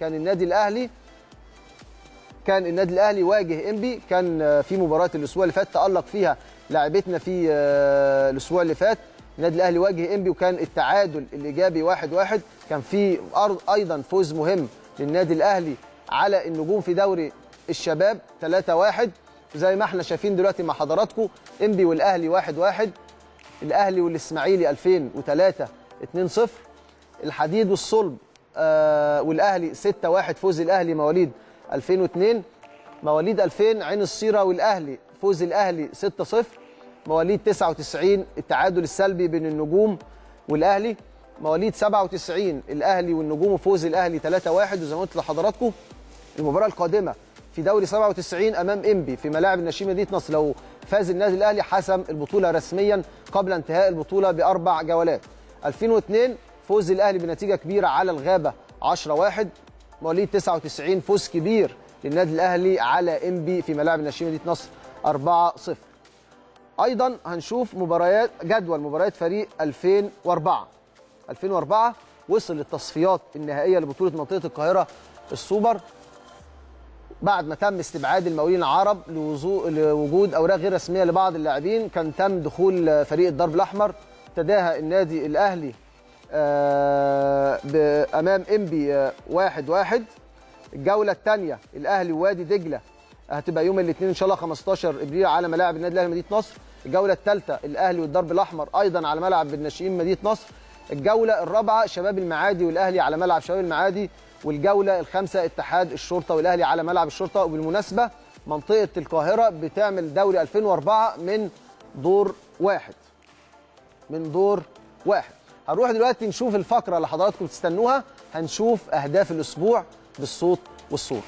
كان النادي الاهلي كان النادي الأهلي واجه إنبي كان آه، في مباراة الأسبوع اللي فات تألق فيها لاعبتنا في آه، الأسبوع اللي فات النادي الأهلي واجه إنبي وكان التعادل الإيجابي 1-1 واحد واحد. كان في أيضا فوز مهم للنادي الأهلي على النجوم في دوري الشباب 3-1 زي ما إحنا شايفين دلوقتي مع حضراتكم إنبي والأهلي 1-1 واحد واحد. الأهلي والإسماعيلي 2003 2-0 الحديد والصلب آه والأهلي 6-1 فوز الأهلي مواليد 2002 مواليد 2000 عين الصيره والأهلي فوز الأهلي 6-0 مواليد 99 التعادل السلبي بين النجوم والأهلي. مواليد 97 الأهلي والنجوم وفوز الأهلي 3-1 وزي ما قلت لحضراتكم المباراة القادمة في دوري 97 أمام إنبي في ملاعب النشيم مدينه نصر لو فاز النادي الأهلي حسم البطولة رسميا قبل انتهاء البطولة بأربع جولات. 2002 فوز الأهلي بنتيجة كبيرة على الغابة. 10-1 مواليد 99 فوز كبير للنادي الأهلي على انبي في ملاعب النشيم مدينة نصر. 4-0 أيضا هنشوف مباريات جدول مباريات فريق 2004 2004 وصل للتصفيات النهائية لبطولة منطقة القاهرة السوبر بعد ما تم استبعاد المقاولين العرب لوجود أوراق غير رسمية لبعض اللاعبين. كان تم دخول فريق الدرب الأحمر. ابتداها النادي الأهلي أمام إنبي آه، واحد واحد. الجولة الثانية الأهلي ووادي دجلة. هتبقى يوم الاثنين إن شاء الله 15 إبريل على ملاعب النادي الأهلي مدينة نصر. الجولة الثالثة الأهلي والدرب الأحمر أيضا على ملعب الناشئين مدينة نصر. الجولة الرابعة شباب المعادي والأهلي على ملعب شباب المعادي. والجولة الخامسة اتحاد الشرطة والأهلي على ملعب الشرطة. وبالمناسبة منطقة القاهرة بتعمل دوري 2004 من دور واحد. من دور واحد. هنروح دلوقتي نشوف الفقرة اللي حضراتكم تستنوها هنشوف أهداف الأسبوع بالصوت والصورة.